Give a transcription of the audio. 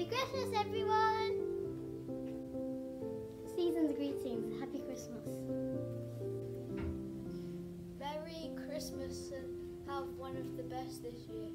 Happy Christmas, everyone! Season's greetings. Happy Christmas. Merry Christmas and have one of the best this year.